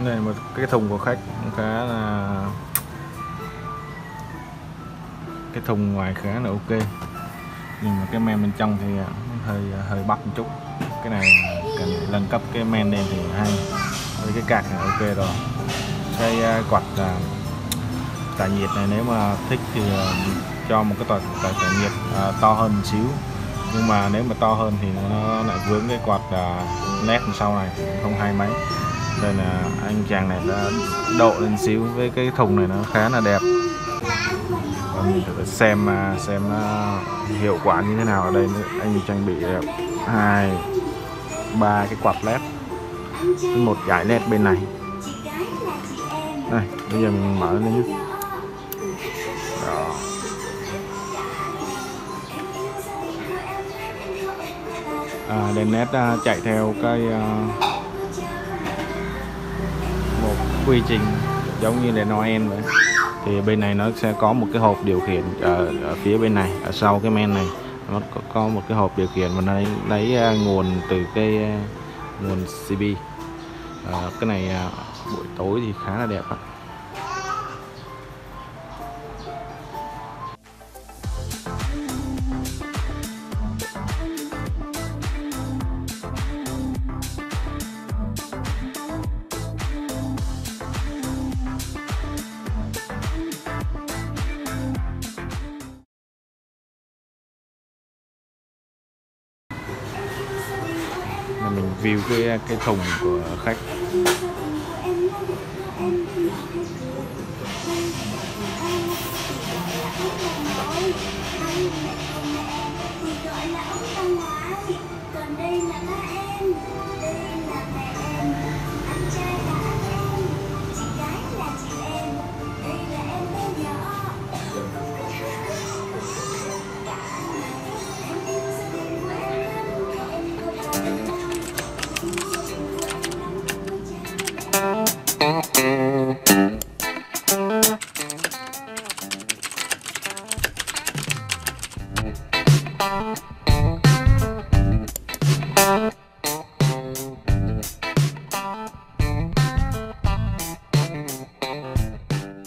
này một cái thùng của khách cũng khá là cái thùng ngoài khá là ok. Nhưng mà cái men bên trong thì à, hơi à, hơi bắt một chút. Cái này cần nâng cấp cái men lên thì hay. Với cái cạc này ok rồi. Cái à, quạt à, tản nhiệt này nếu mà thích thì cho một cái tỏa tản nhiệt to hơn một xíu. Nhưng mà nếu mà to hơn thì nó lại vướng cái quạt nét sau này không hay mấy đây là anh chàng này đã độ lên xíu với cái thùng này nó khá là đẹp và mình thử xem à, xem hiệu quả như thế nào ở đây nữa. anh trang bị hai ba cái quạt led một dải led bên này đây bây giờ mình mở lên nhé Đó. à, đèn led à, chạy theo cái uh, quy trình giống như là Noel vậy. Thì bên này nó sẽ có một cái hộp điều khiển ở, ở phía bên này ở sau cái men này. Nó có, có một cái hộp điều khiển và nó lấy, lấy à, nguồn từ cái à, nguồn CB à, ờ, cái này à, buổi tối thì khá là đẹp ạ. Là mình view cái cái thùng của khách.